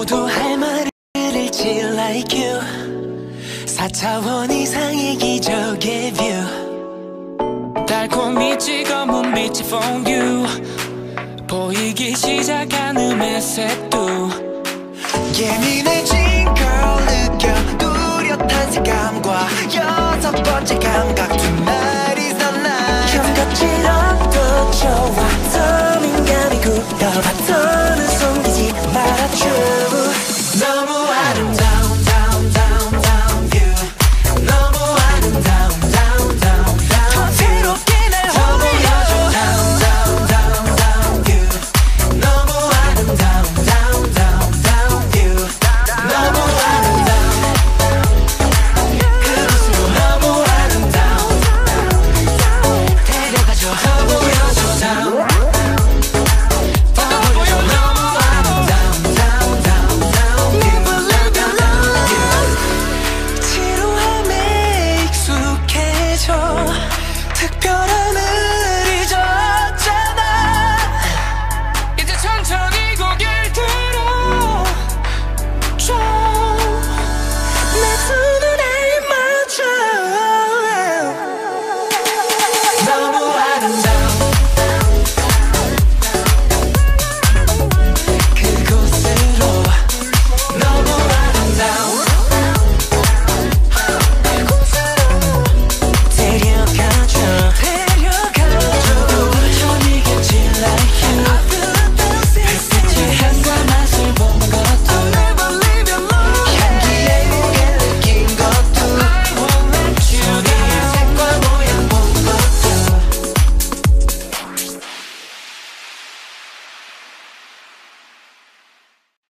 모두 할 말을 잃지 like you. 4차원 이상의 기적의 뷰 달콤히 찍어문 미치 for you. 보이기 시작한 음의 색도 예민해진 girl 느껴 뚜렷한 색감과 여섯 번째 감각. 두 마리 선나 감각지러.